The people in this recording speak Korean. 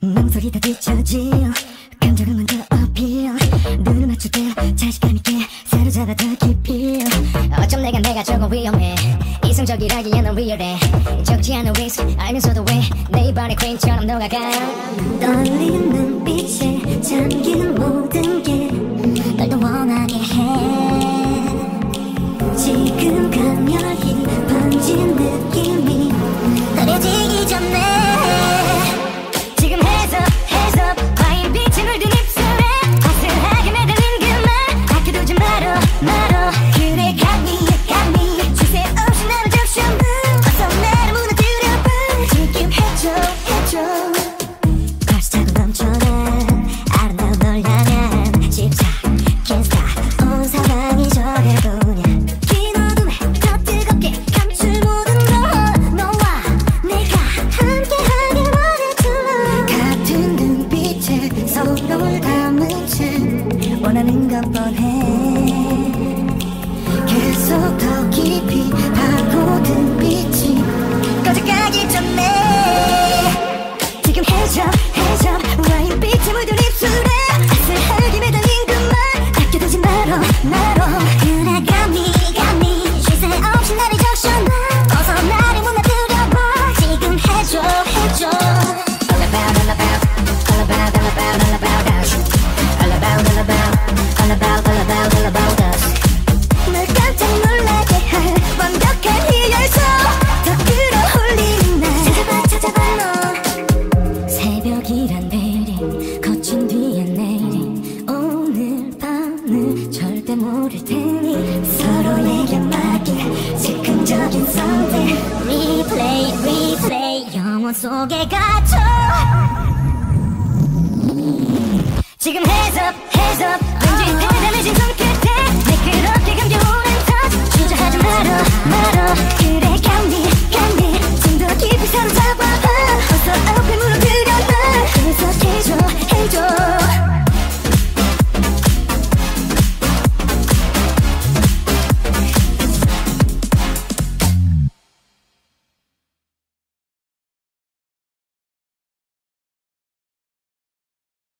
몸속이 다 뒤쳐질 감정은 먼저 어필. 눈을 맞출 때 자신감 있게 사로잡아 더 깊이. 어쩜 내가 내가 조금 위험해. 이성적이라기에는 위열해. 적지 않은 리스 알면서도 왜 내 입안에 퀸처럼 녹아가? 떨리는 빛에 잠 그 감열이 번진 느낌이 흐려지 원하는 건 뻔해 영혼 속에 갇혀. 지금 heads up heads up 왠지 대단해진 척해